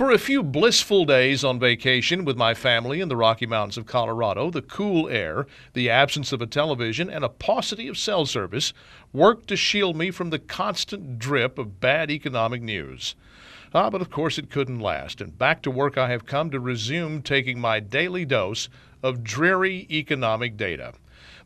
For a few blissful days on vacation with my family in the Rocky Mountains of Colorado, the cool air, the absence of a television, and a paucity of cell service worked to shield me from the constant drip of bad economic news. Ah, but of course it couldn't last, and back to work I have come to resume taking my daily dose of dreary economic data.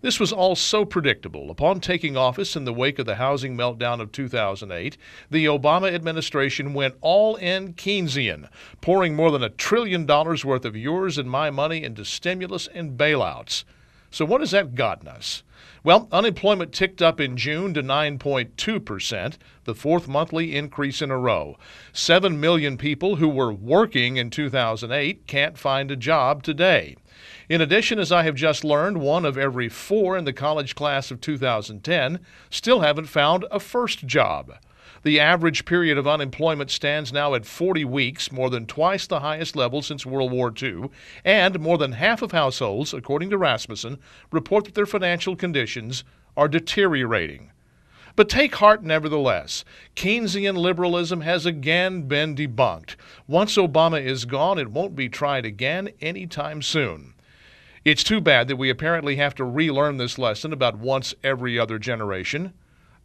This was all so predictable. Upon taking office in the wake of the housing meltdown of 2008, the Obama administration went all in Keynesian, pouring more than a trillion dollars worth of yours and my money into stimulus and bailouts. So, what has that gotten us? Well, unemployment ticked up in June to 9.2%, the fourth monthly increase in a row. Seven million people who were working in 2008 can't find a job today. In addition, as I have just learned, one of every four in the college class of 2010 still haven't found a first job. The average period of unemployment stands now at 40 weeks, more than twice the highest level since World War II, and more than half of households, according to Rasmussen, report that their financial conditions are deteriorating. But take heart nevertheless. Keynesian liberalism has again been debunked. Once Obama is gone, it won't be tried again anytime soon. It's too bad that we apparently have to relearn this lesson about once every other generation,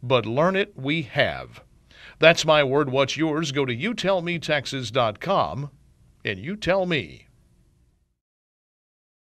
but learn it we have. That's my word. What's yours? Go to youtellmetexas.com and you tell me.